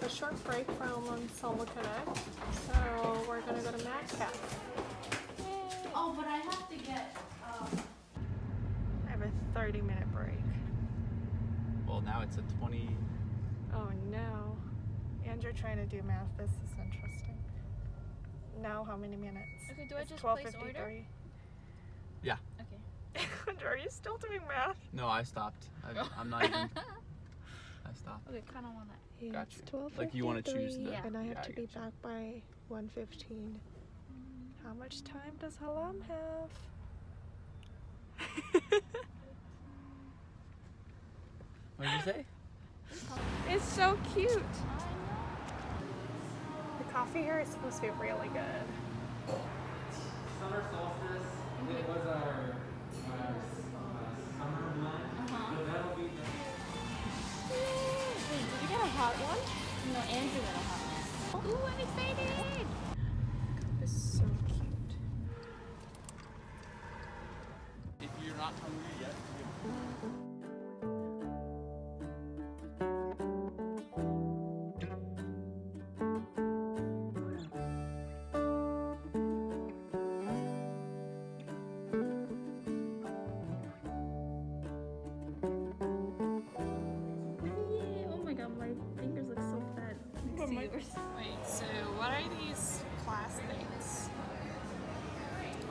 have a short break from Solo Connect, so we're gonna go to Madcap. Oh, but I have to get. Um, I have a 30 minute break. Well, now it's a 20. Oh no. Andrew trying to do math. This is interesting. Now how many minutes? Okay, do I It's just place order? Yeah. okay. Andrew, are you still doing math? No, I stopped. I, I'm not even. I. Okay, kind of want that. Gotcha. It's 12:53. Like, you wanna choose the- And I have Yeah, to I be gotcha. back by 1:15. How much time does Halam have? What did you say? It's so cute. The coffee here is supposed to be really good. Summer solstice, it was our, our uh, summer month. Uh-huh. So No, Andrew got a hot one. Ooh, I'm excited! This is so cute. If you're not hungry yet, what these class things?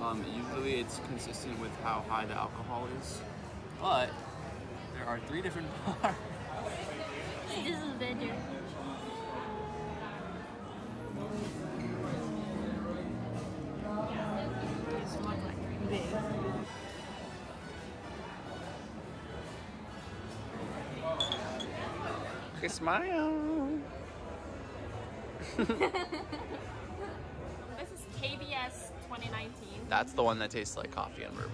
um, usually it's consistent with how high the alcohol is, but there are three different bars. This is better. These look like big. Smile. This is KBS 2019. That's the one that tastes like coffee and bourbon.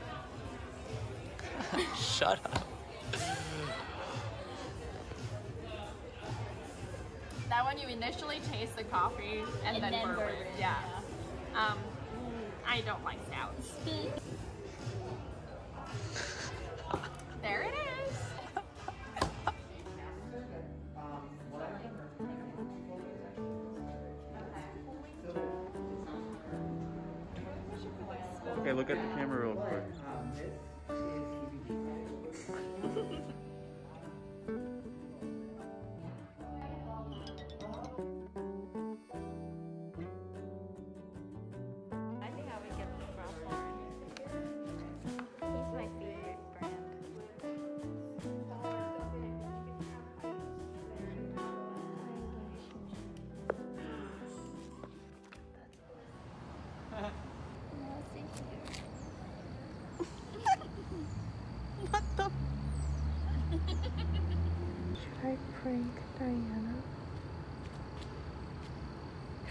Shut up. That one you initially taste the coffee and, And then, then bourbon. bourbon, Yeah. Um, I don't like stouts. look at the camera real quick.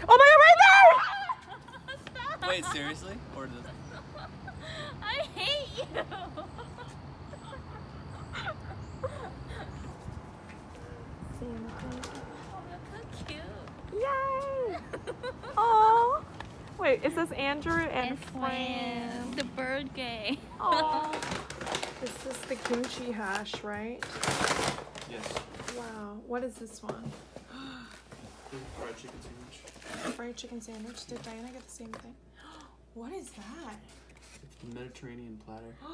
Oh my god, right Wait, seriously? Or does I hate you! there! Oh, that's so cute. Yay! Oh. Wait, is this Andrew and, And Fran, the bird game. Oh. This is the kimchi hash, right? Yes. Wow. What is this one? Fried chicken sandwich. Fried chicken sandwich. Did Diana get the same thing? What is that? Mediterranean platter.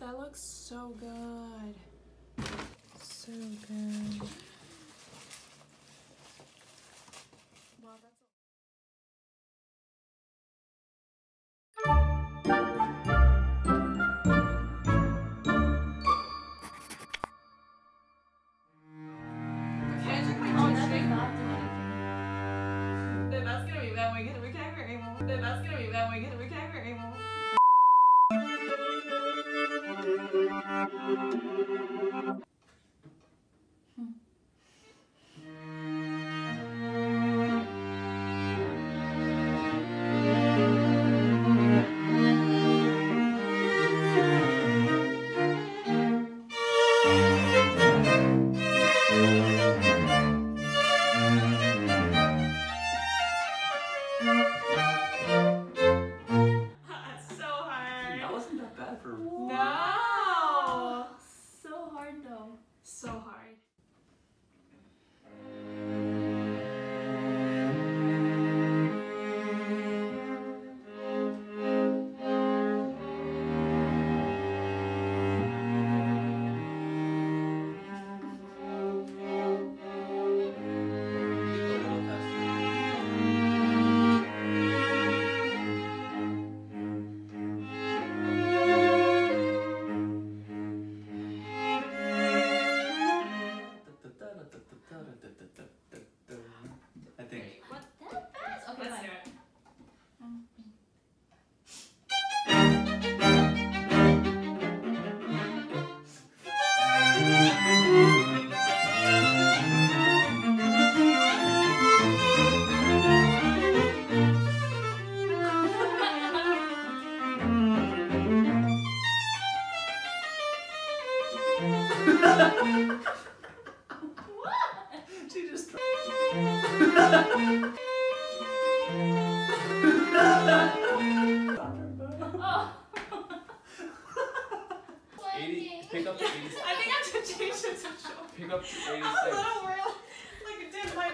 That looks so good. So good. Vocabulary. That's gonna be bad we get to vocabulary so hard. Pick up the 86. I think I should change it to show. Pick up the 86. I'm a little real. Like it did my.